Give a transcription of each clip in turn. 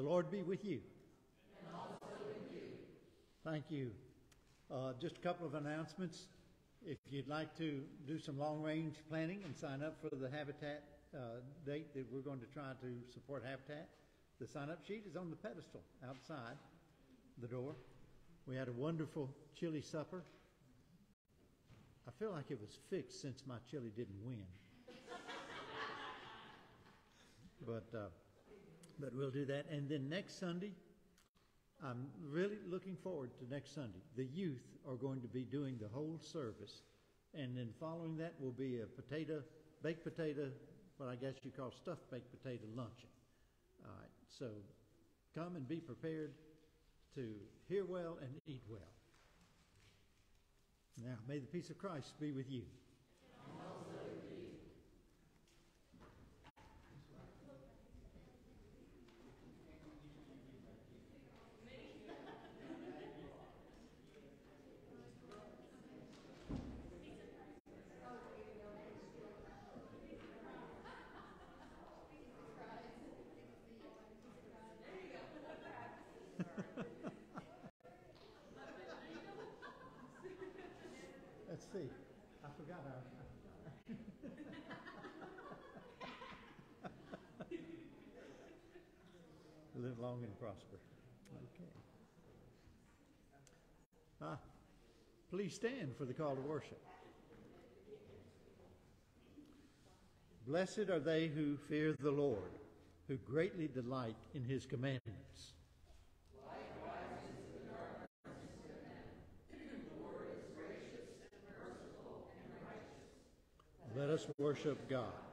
The Lord be with you. And also with you. Thank you. Uh, just a couple of announcements. If you'd like to do some long range planning and sign up for the Habitat uh, date that we're going to try to support Habitat, the sign up sheet is on the pedestal outside the door. We had a wonderful chili supper. I feel like it was fixed since my chili didn't win. but uh, but we'll do that. And then next Sunday, I'm really looking forward to next Sunday. The youth are going to be doing the whole service, and then following that will be a potato, baked potato, what I guess you call stuffed baked potato luncheon. All right, so come and be prepared to hear well and eat well. Now, may the peace of Christ be with you. Let's see. I forgot our. Long and prosper. Okay. Ah, please stand for the call to worship. Blessed are they who fear the Lord, who greatly delight in his commandments. Let us worship God.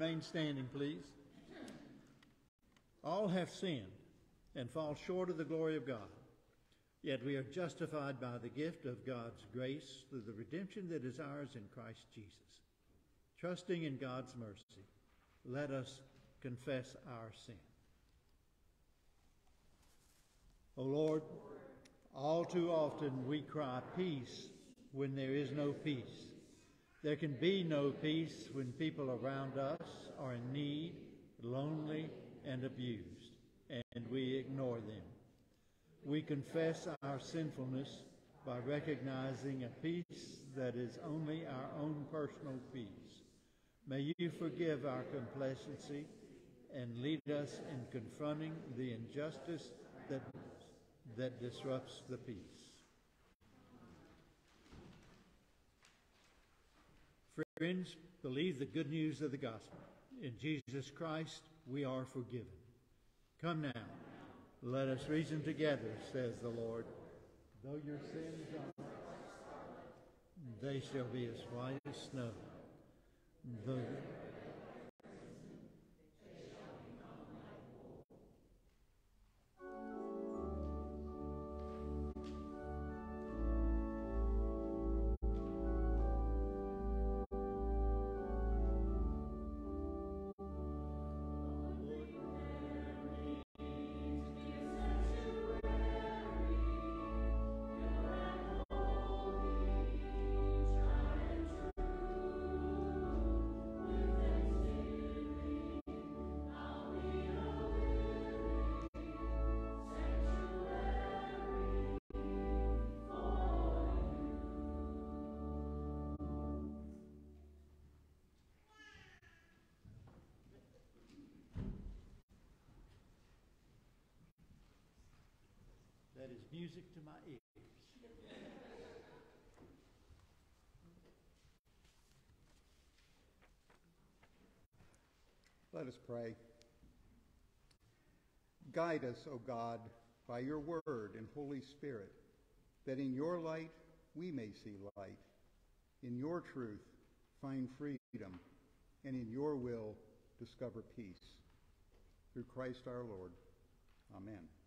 Remain standing, please. All have sinned and fall short of the glory of God. Yet we are justified by the gift of God's grace through the redemption that is ours in Christ Jesus. Trusting in God's mercy, let us confess our sin. O Lord, all too often we cry peace when there is no peace. There can be no peace when people around us are in need, lonely, and abused, and we ignore them. We confess our sinfulness by recognizing a peace that is only our own personal peace. May you forgive our complacency and lead us in confronting the injustice that, that disrupts the peace. Friends, believe the good news of the gospel. In Jesus Christ, we are forgiven. Come now, let us reason together, says the Lord. Though your sins are, they shall be as white as snow. Though That is music to my ears. Let us pray. Guide us, O God, by your word and Holy Spirit, that in your light we may see light, in your truth find freedom, and in your will discover peace. Through Christ our Lord. Amen.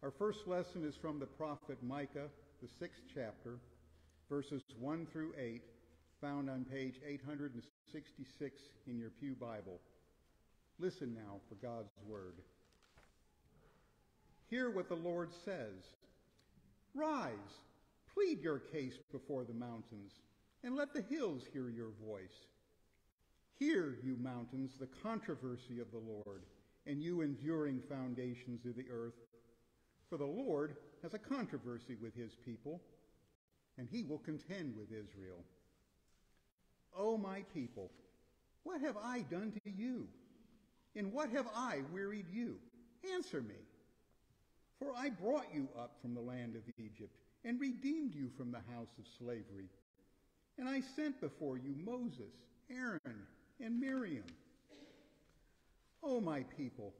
Our first lesson is from the prophet Micah, the sixth chapter, verses 1 through 8, found on page 866 in your Pew Bible. Listen now for God's word. Hear what the Lord says. Rise, plead your case before the mountains, and let the hills hear your voice. Hear, you mountains, the controversy of the Lord, and you enduring foundations of the earth. For the Lord has a controversy with his people, and he will contend with Israel. O my people, what have I done to you? In what have I wearied you? Answer me. For I brought you up from the land of Egypt and redeemed you from the house of slavery. And I sent before you Moses, Aaron, and Miriam. O my people,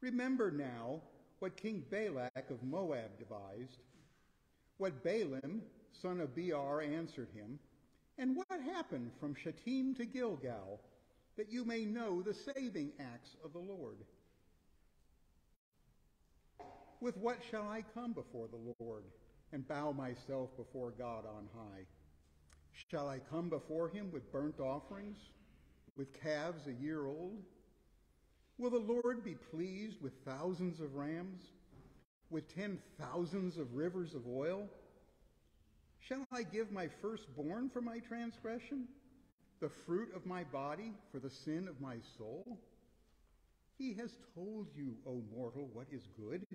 remember now what King Balak of Moab devised, what Balaam, son of Beor, answered him, and what happened from Shittim to Gilgal, that you may know the saving acts of the Lord. With what shall I come before the Lord and bow myself before God on high? Shall I come before him with burnt offerings, with calves a year old? Will the Lord be pleased with thousands of rams, with ten thousands of rivers of oil? Shall I give my firstborn for my transgression, the fruit of my body for the sin of my soul? He has told you, O mortal, what is good.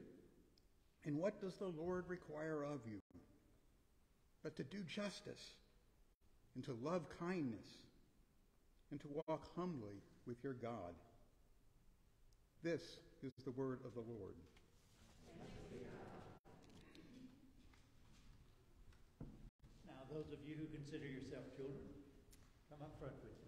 And what does the Lord require of you? But to do justice, and to love kindness, and to walk humbly with your God. This is the word of the Lord. Now, those of you who consider yourself children, come up front with me.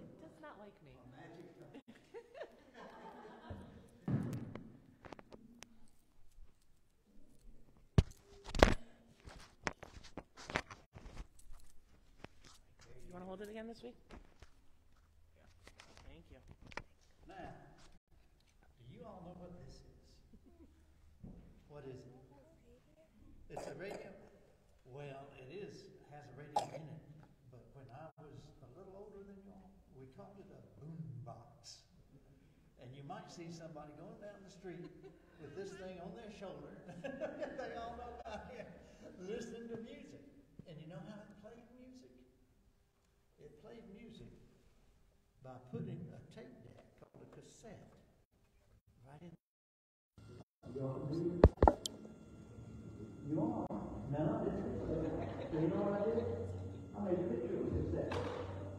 It does not like me. You want to hold it again this week? Thank you. Now, do you all know what this is? What is it? It's a radio. Well, it is, has a radio in it, but when I was a little older than y'all, we called it a boom box. And you you might see somebody going down the street with this thing on their shoulder. they all know about it, listening to music. And you know how it played music? It played music by putting a tape deck called a cassette right in. You are. No, this is, so you know what I did? I made a set,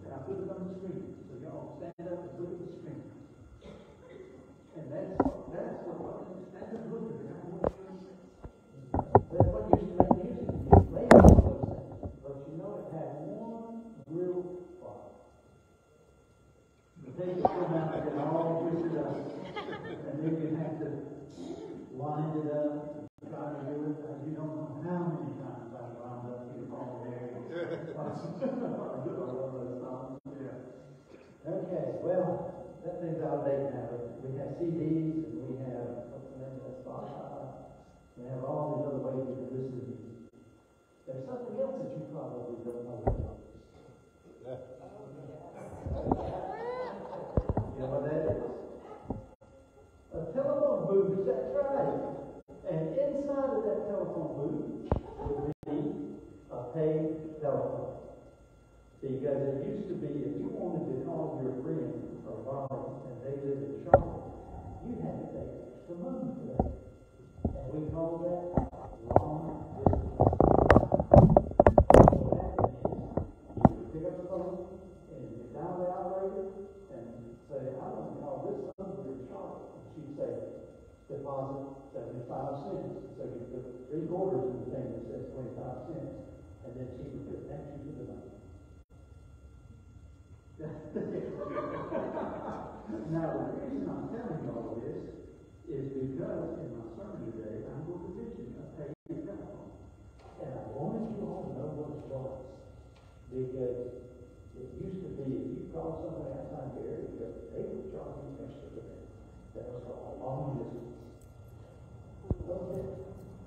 and I put it on the screen, so y'all stand up and look at the screen. And that's, that's what, that's a look at it. That's what used to make music, you play all those things, but you know, it had one real problem. The tape would come out and all twisted up, and then you have to lined it up, trying to do it, and you don't know how many times I wound up in the wrong area. Okay, well, that thing's out of date now, but we CDs, and we have, what's the name of Spotify, we have all these other ways listen to music. There's something else that you probably don't know about. You know what that is? A telephone booth, that's right. And inside of that telephone booth would be a paid telephone. Because it used to be, if you wanted to call your friend or Robert and they lived in Charlotte, you had to pay extra money for that. And we called that long distance. So happened is, you would pick up the phone and you dial the operator and say, I want to call this number in Charlotte. And she'd say, deposit seventy-five cents. So you put three quarters in the thing that says twenty-five cents, and then she would connect you to the money. The reason I'm telling you all this is because in my sermon today, I'm going to mention a paid telephone. And I wanted you all to know what it was. Because it used to be, if you called somebody outside the area, they would charge you extra for that. That was called long distance. Okay,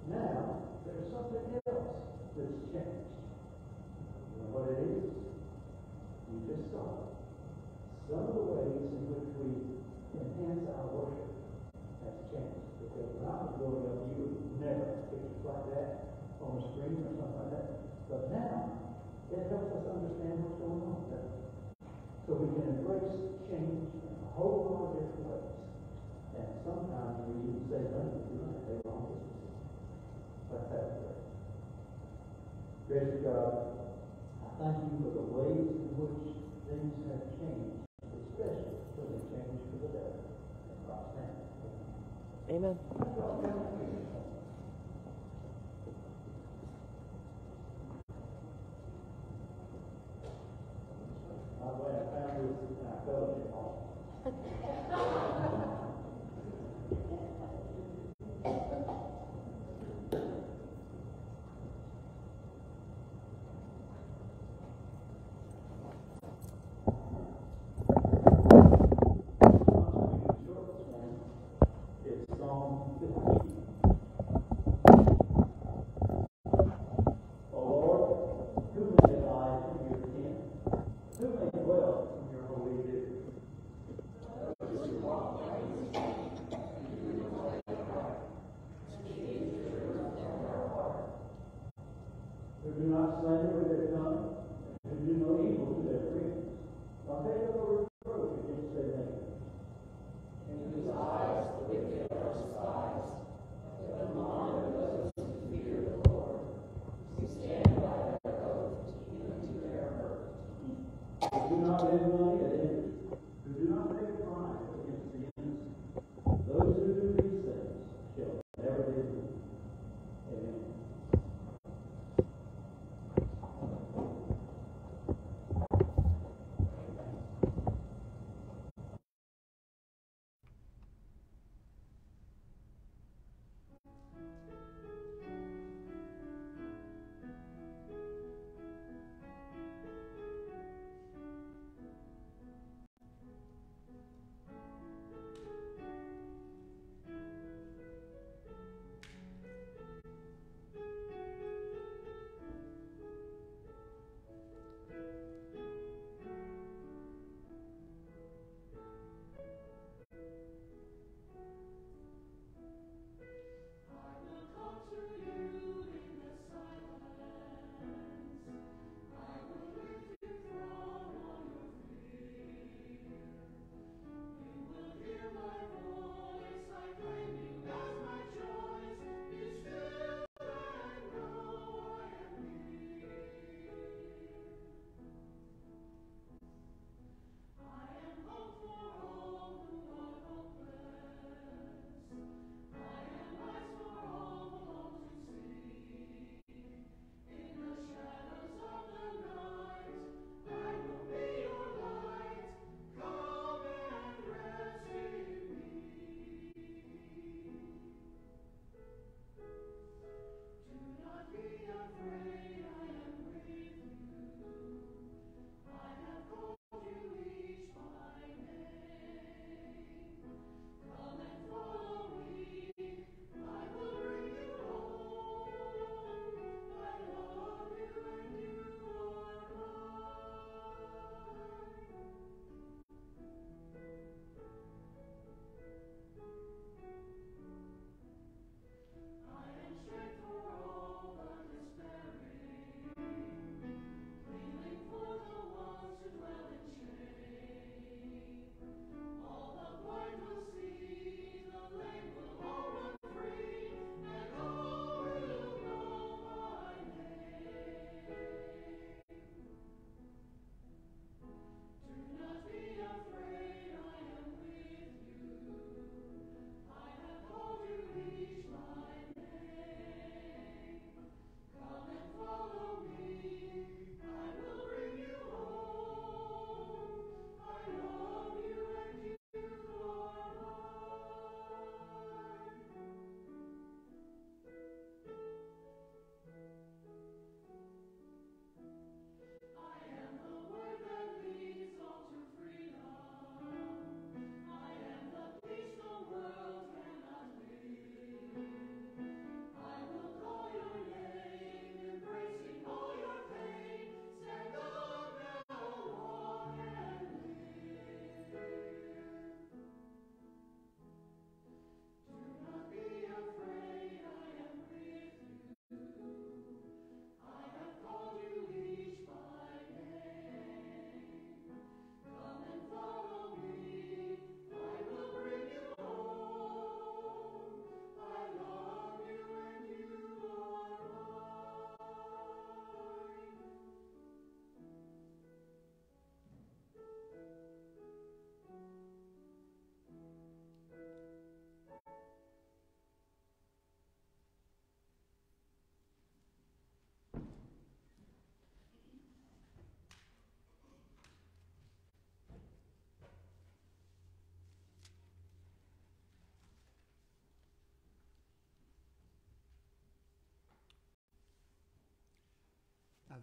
now, there's something else that's changed. You know what it is? You just saw it. Some of the ways in which we enhance our worship has changed. Because when I was growing up, you never pictures like that on the screen or something like that. But now, it helps us understand what's going on there. So we can embrace change in a whole lot of different ways. And sometimes we even say, no, we don't have to take. Let's have a. Gracious God, I thank you for the ways in which things have changed, especially when they for the better. In Christ's name. Amen. I'm glad I found this in our fellowship hall.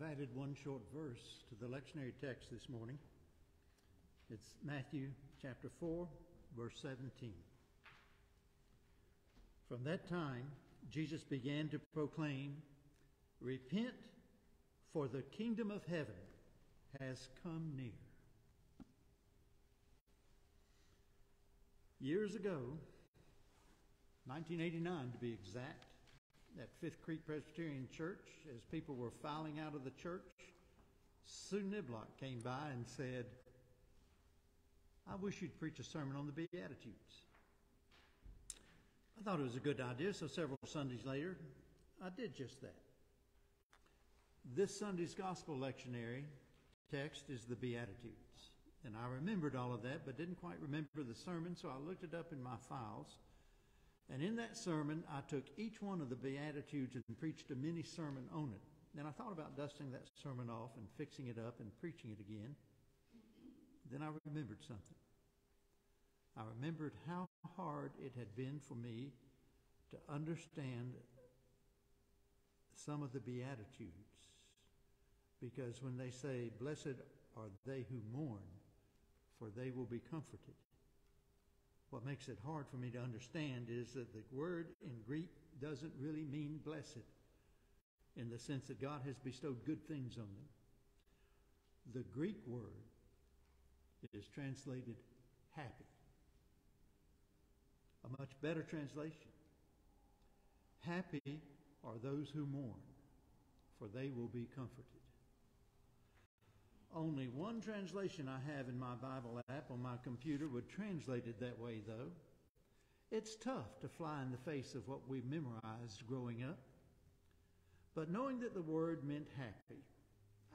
I've added one short verse to the lectionary text this morning. It's Matthew chapter 4, verse 17. From that time, Jesus began to proclaim, Repent, for the kingdom of heaven has come near. Years ago, 1989 to be exact, at Fifth Creek Presbyterian Church, as people were filing out of the church, Sue Niblock came by and said, I wish you'd preach a sermon on the Beatitudes. I thought it was a good idea, so several Sundays later, I did just that. This Sunday's Gospel lectionary text is the Beatitudes. And I remembered all of that, but didn't quite remember the sermon, so I looked it up in my files. And in that sermon, I took each one of the Beatitudes and preached a mini sermon on it. Then I thought about dusting that sermon off and fixing it up and preaching it again. Then I remembered something. I remembered how hard it had been for me to understand some of the Beatitudes. Because when they say, Blessed are they who mourn, for they will be comforted. What makes it hard for me to understand is that the word in Greek doesn't really mean blessed in the sense that God has bestowed good things on them. The Greek word is translated happy. A much better translation. Happy are those who mourn, for they will be comforted. Only one translation I have in my Bible app on my computer would translate it that way, though. It's tough to fly in the face of what we memorized growing up. But knowing that the word meant happy,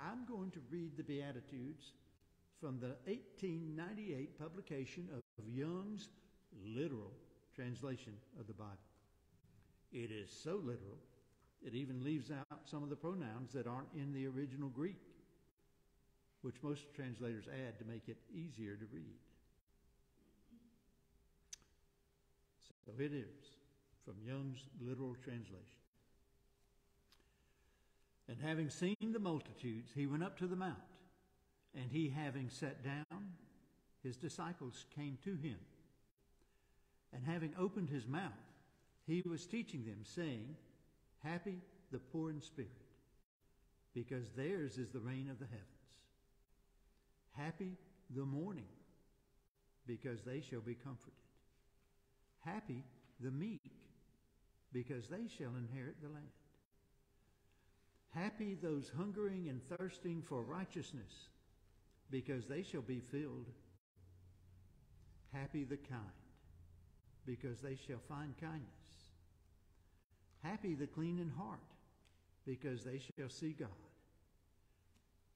I'm going to read the Beatitudes from the 1898 publication of Young's literal translation of the Bible. It is so literal, it even leaves out some of the pronouns that aren't in the original Greek which most translators add to make it easier to read. So it is from Young's literal translation. And having seen the multitudes, he went up to the mount. And he, having sat down, his disciples came to him. And having opened his mouth, he was teaching them, saying, Happy the poor in spirit, because theirs is the reign of the heavens. Happy the mourning, because they shall be comforted. Happy the meek, because they shall inherit the land. Happy those hungering and thirsting for righteousness, because they shall be filled. Happy the kind, because they shall find kindness. Happy the clean in heart, because they shall see God.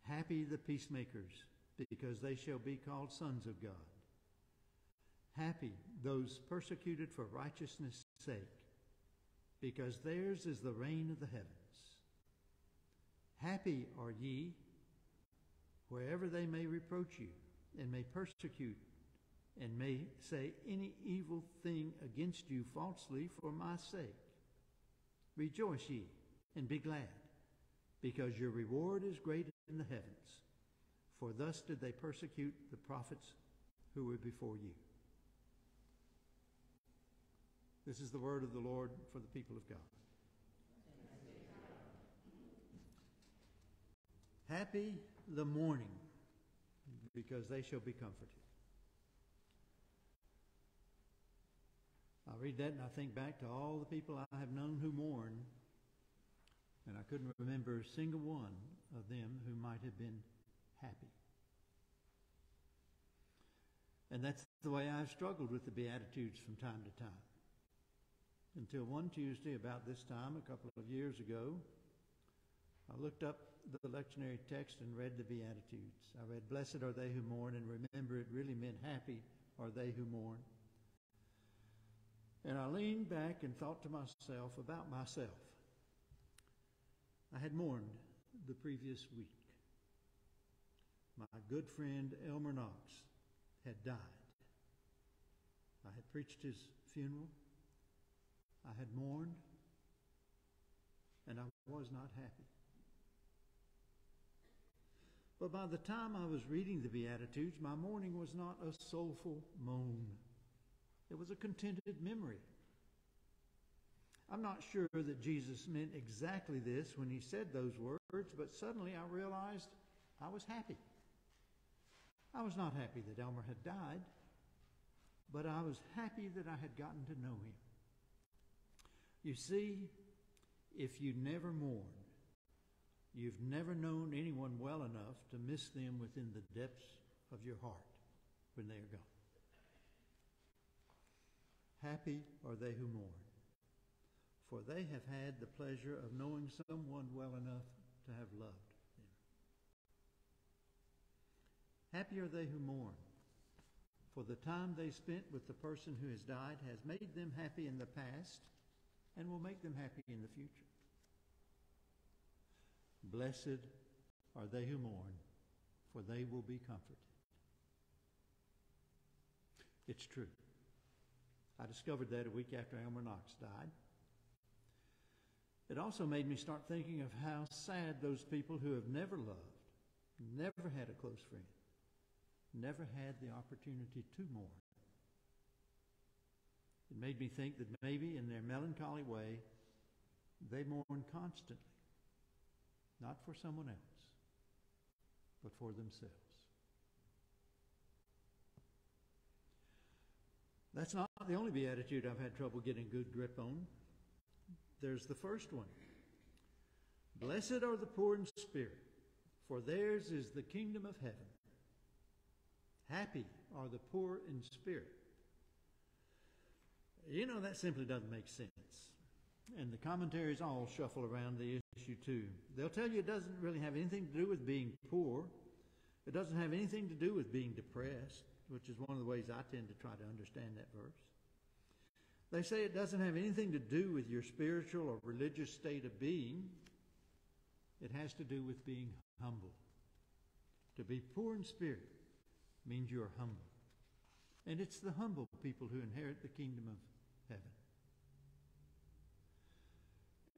Happy the peacemakers, because they shall be called sons of God. Happy those persecuted for righteousness' sake, because theirs is the reign of the heavens. Happy are ye wherever they may reproach you and may persecute and may say any evil thing against you falsely for my sake. Rejoice ye and be glad, because your reward is great in the heavens. For thus did they persecute the prophets who were before you. This is the word of the Lord for the people of God. Happy the mourning, because they shall be comforted. I read that and I think back to all the people I have known who mourn, and I couldn't remember a single one of them who might have been happy. And that's the way I've struggled with the Beatitudes from time to time. Until one Tuesday, about this time, a couple of years ago, I looked up the lectionary text and read the Beatitudes. I read, Blessed are they who mourn, and remember it really meant happy are they who mourn. And I leaned back and thought to myself about myself. I had mourned the previous week. My good friend Elmer Knox had died. I had preached his funeral. I had mourned. And I was not happy. But by the time I was reading the Beatitudes, my mourning was not a soulful moan. It was a contented memory. I'm not sure that Jesus meant exactly this when he said those words, but suddenly I realized I was happy. I was not happy that Elmer had died, but I was happy that I had gotten to know him. You see, if you never mourn, you've never known anyone well enough to miss them within the depths of your heart when they are gone. Happy are they who mourn, for they have had the pleasure of knowing someone well enough to have loved them. Happy are they who mourn, for the time they spent with the person who has died has made them happy in the past and will make them happy in the future. Blessed are they who mourn, for they will be comforted. It's true. I discovered that a week after Elmer Knox died. It also made me start thinking of how sad those people who have never loved, never had a close friend, never had the opportunity to mourn. It made me think that maybe in their melancholy way, they mourn constantly, not for someone else, but for themselves. That's not the only beatitude I've had trouble getting good grip on. There's the first one. Blessed are the poor in spirit, for theirs is the kingdom of heaven. Happy are the poor in spirit. You know, that simply doesn't make sense. And the commentaries all shuffle around the issue too. They'll tell you it doesn't really have anything to do with being poor. It doesn't have anything to do with being depressed which is one of the ways I tend to try to understand that verse. They say it doesn't have anything to do with your spiritual or religious state of being. It has to do with being humble. To be poor in spirit means you are humble. And it's the humble people who inherit the kingdom of heaven.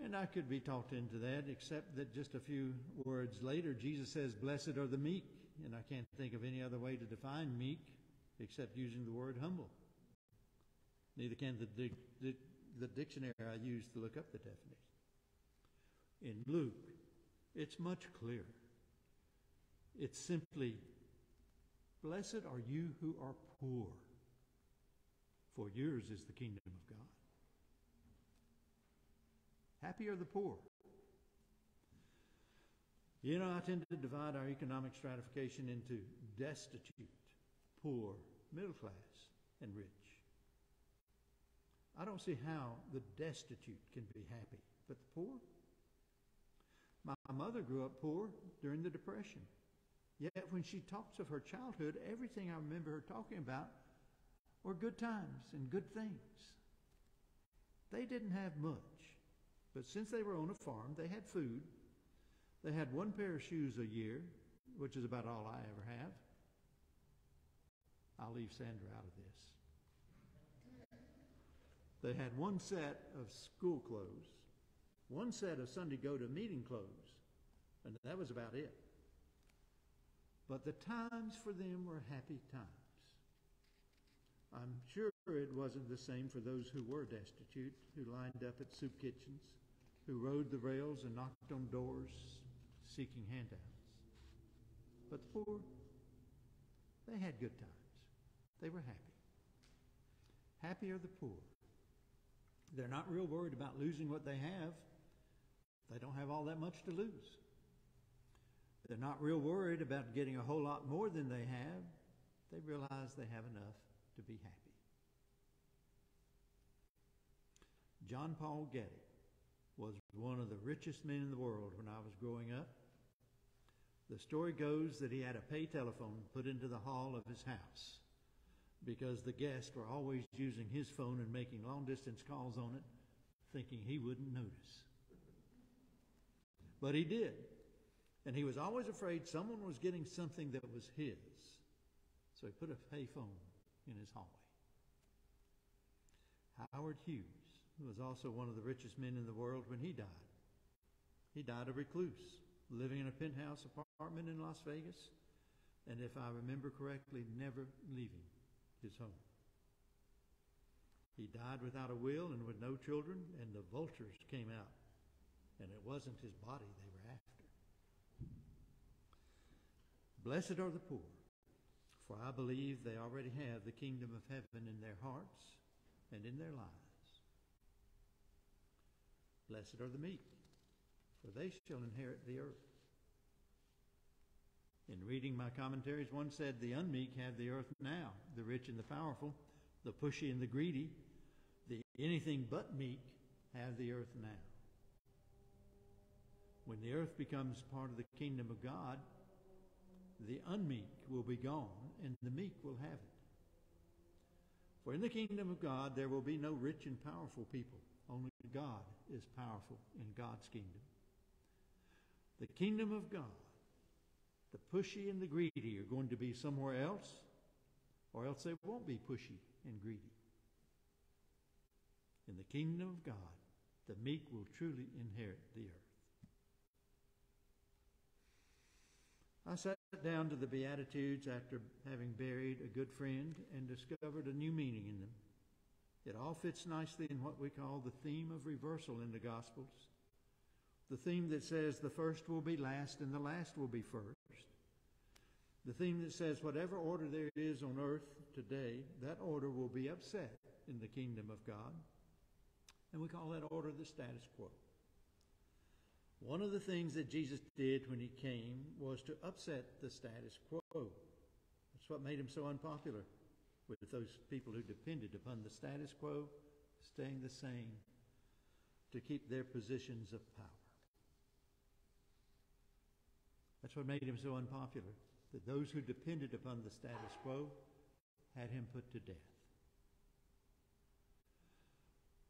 And I could be talked into that, except that just a few words later, Jesus says, Blessed are the meek. And I can't think of any other way to define meek except using the word humble. Neither can the, the, the dictionary I used to look up the definition. In Luke, it's much clearer. It's simply, Blessed are you who are poor, for yours is the kingdom of God. Happy are the poor. You know, I tend to divide our economic stratification into destitute, poor, middle class, and rich. I don't see how the destitute can be happy, but the poor? My mother grew up poor during the Depression. Yet when she talks of her childhood, everything I remember her talking about were good times and good things. They didn't have much, but since they were on a farm, they had food. They had one pair of shoes a year, which is about all I ever have. I'll leave Sandra out of this. They had one set of school clothes, one set of Sunday go to meeting clothes, and that was about it. But the times for them were happy times. I'm sure it wasn't the same for those who were destitute, who lined up at soup kitchens, who rode the rails and knocked on doors seeking handouts. But the poor, they had good times. They were happy. Happy are the poor. They're not real worried about losing what they have. They don't have all that much to lose. They're not real worried about getting a whole lot more than they have. They realize they have enough to be happy. John Paul Getty was one of the richest men in the world when I was growing up. The story goes that he had a pay telephone put into the hall of his house because the guests were always using his phone and making long distance calls on it, thinking he wouldn't notice. But he did. And he was always afraid someone was getting something that was his. So he put a payphone in his hallway. Howard Hughes, was also one of the richest men in the world when he died, he died a recluse living in a penthouse apartment in Las Vegas, and if I remember correctly, never leaving his home. He died without a will and with no children, and the vultures came out, and it wasn't his body they were after. Blessed are the poor, for I believe they already have the kingdom of heaven in their hearts and in their lives. Blessed are the meek, for they shall inherit the earth. In reading my commentaries, one said, The unmeek have the earth now, the rich and the powerful, the pushy and the greedy, the anything but meek have the earth now. When the earth becomes part of the kingdom of God, the unmeek will be gone, and the meek will have it. For in the kingdom of God there will be no rich and powerful people. Only God is powerful in God's kingdom. The kingdom of God, the pushy and the greedy are going to be somewhere else, or else they won't be pushy and greedy. In the kingdom of God, the meek will truly inherit the earth. I sat down to the Beatitudes after having buried a good friend and discovered a new meaning in them. It all fits nicely in what we call the theme of reversal in the Gospels. The theme that says the first will be last and the last will be first. The theme that says whatever order there is on earth today, that order will be upset in the kingdom of God. And we call that order the status quo. One of the things that Jesus did when he came was to upset the status quo. That's what made him so unpopular with those people who depended upon the status quo staying the same to keep their positions of power. That's what made him so unpopular, that those who depended upon the status quo had him put to death.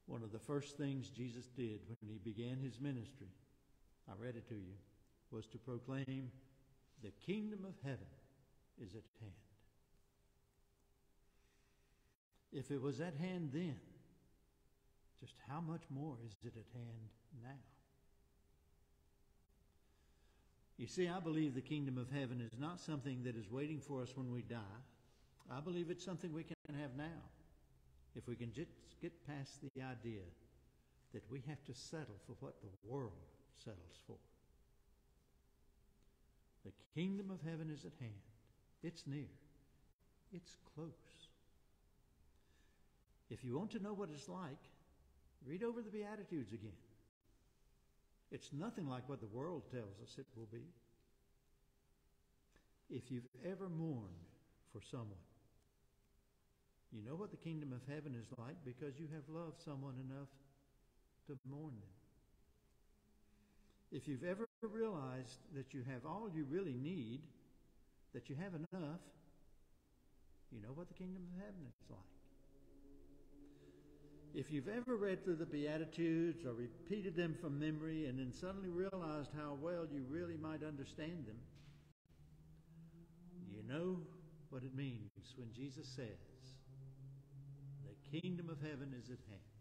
One of the first things Jesus did when he began his ministry, I read it to you, was to proclaim, The kingdom of heaven is at hand. If it was at hand then, just how much more is it at hand now? You see, I believe the kingdom of heaven is not something that is waiting for us when we die. I believe it's something we can have now. If we can just get past the idea that we have to settle for what the world settles for. The kingdom of heaven is at hand. It's near. It's close. If you want to know what it's like, read over the Beatitudes again. It's nothing like what the world tells us it will be. If you've ever mourned for someone, you know what the kingdom of heaven is like because you have loved someone enough to mourn them. If you've ever realized that you have all you really need, that you have enough, you know what the kingdom of heaven is like. If you've ever read through the Beatitudes or repeated them from memory and then suddenly realized how well you really might understand them, you know what it means when Jesus says, The kingdom of heaven is at hand.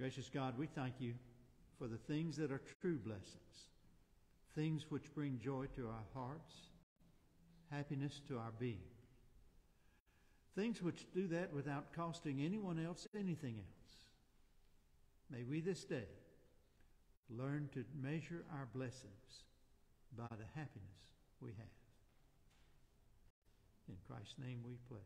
Gracious God, we thank you for the things that are true blessings, things which bring joy to our hearts, happiness to our being, things which do that without costing anyone else anything else. May we this day learn to measure our blessings by the happiness we have. In Christ's name we pray.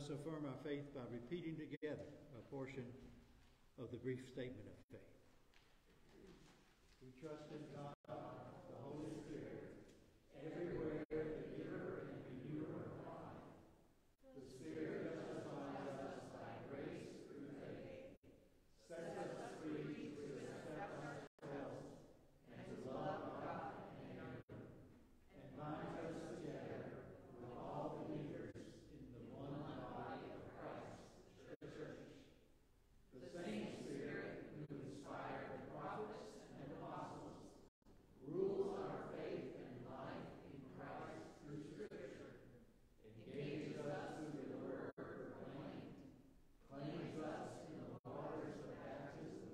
Us affirm our faith by repeating together a portion of the brief statement of faith. We trust in God, the Holy Spirit, everywhere the giver and renewer of life. The Spirit justifies us by grace through faith, sets us free to accept ourselves and to love God and neighbor, and binds us together with all believers in the one body of Christ, the church. The same Spirit who inspired the prophets and apostles rules our faith and life in Christ through Scripture, engages us through the word proclaimed, claims us in the waters of baptism,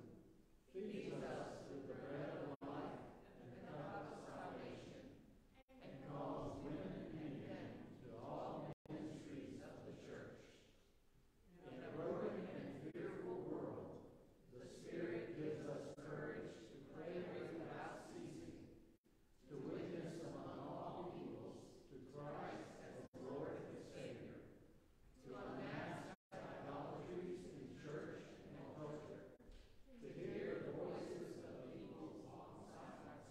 feeds us with the bread of life and the cup of salvation, and calls women and men to all ministries of the church. In a broken and fearful world, the Spirit gives us courage to pray without ceasing, to witness among all peoples to Christ as Lord and Savior, to unmask idolatries in church and culture, to hear the voices of peoples on silence,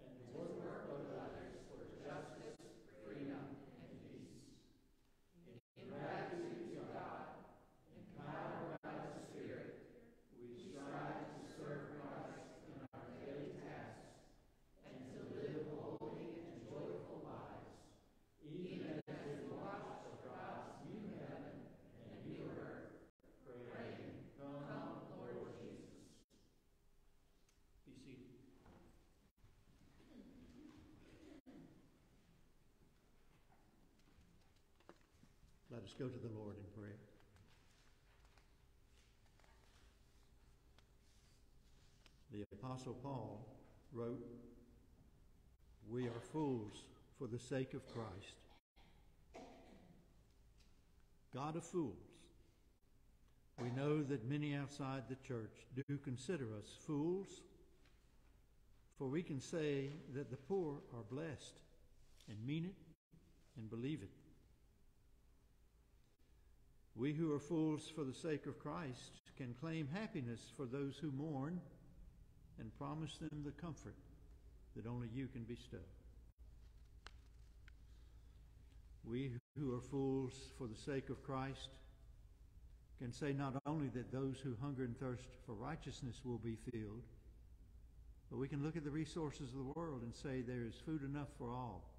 and to work with others for justice, freedom, and peace. In gratitude to God, empowered by the Spirit, we strive to serve Christ in our daily tasks and to live holy and joyful lives, even as we watch for God's new heaven and new earth, praying, Come, Lord Jesus. Be seated. Let us go to the Lord in prayer. The Apostle Paul wrote, We are fools for the sake of Christ. God of fools. We know that many outside the church do consider us fools, for we can say that the poor are blessed and mean it and believe it. We who are fools for the sake of Christ can claim happiness for those who mourn and promise them the comfort that only you can bestow. We who are fools for the sake of Christ can say not only that those who hunger and thirst for righteousness will be filled, but we can look at the resources of the world and say there is food enough for all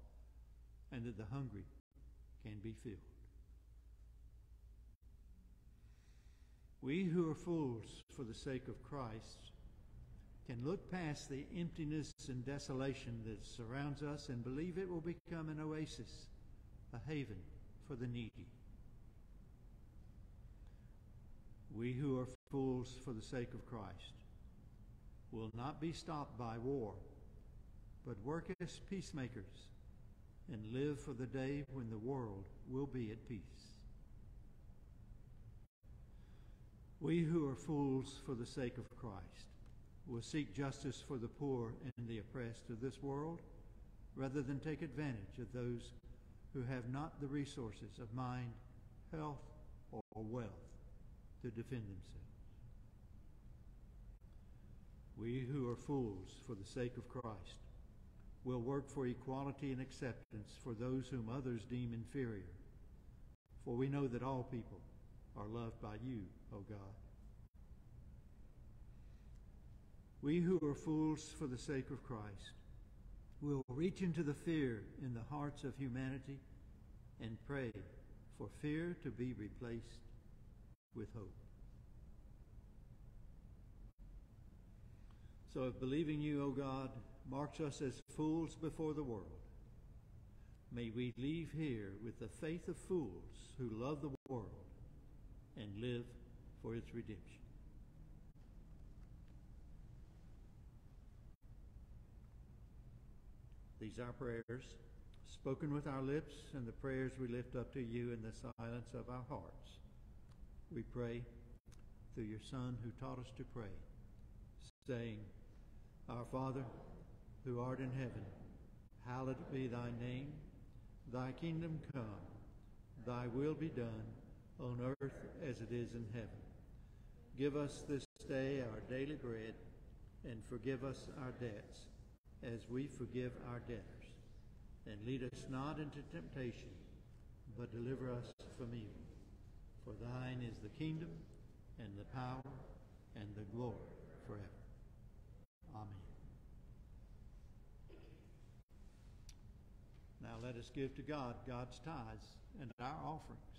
and that the hungry can be filled. We who are fools for the sake of Christ can look past the emptiness and desolation that surrounds us and believe it will become an oasis, a haven for the needy. We who are fools for the sake of Christ will not be stopped by war, but work as peacemakers and live for the day when the world will be at peace. We who are fools for the sake of Christ will seek justice for the poor and the oppressed of this world rather than take advantage of those who have not the resources of mind, health, or wealth to defend themselves. We who are fools for the sake of Christ will work for equality and acceptance for those whom others deem inferior, for we know that all people are loved by you, O God. We who are fools for the sake of Christ will reach into the fear in the hearts of humanity and pray for fear to be replaced with hope. So if believing you, O God, marks us as fools before the world, may we leave here with the faith of fools who love the world and live for its redemption. These are prayers spoken with our lips and the prayers we lift up to you in the silence of our hearts. We pray through your Son who taught us to pray, saying, Our Father, who art in heaven, hallowed be thy name. Thy kingdom come, thy will be done on earth as it is in heaven. Give us this day our daily bread, and forgive us our debts, as we forgive our debtors. And lead us not into temptation, but deliver us from evil. For thine is the kingdom, and the power, and the glory forever. Amen. Now let us give to God God's tithes and our offerings.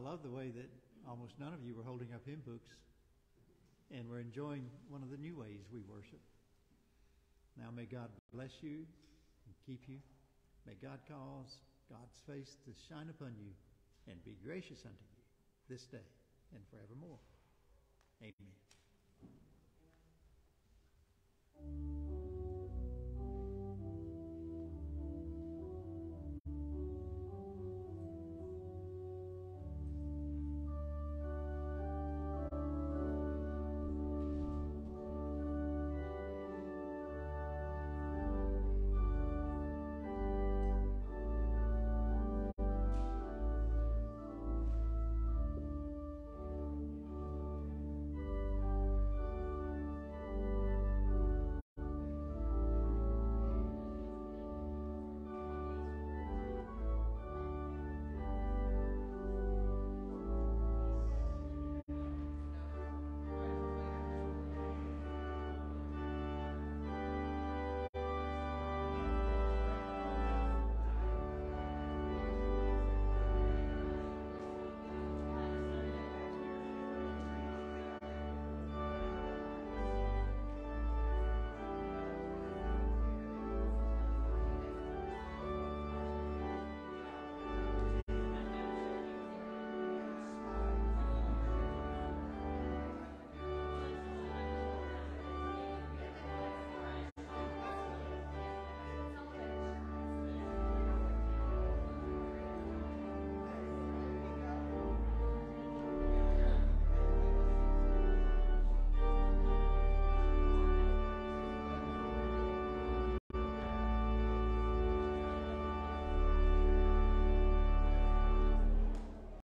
Love the way that almost none of you were holding up hymn books and we're enjoying one of the new ways we worship. Now may God bless you and keep you. May God cause God's face to shine upon you and be gracious unto you this day and forevermore. Amen.